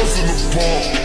girls in the park.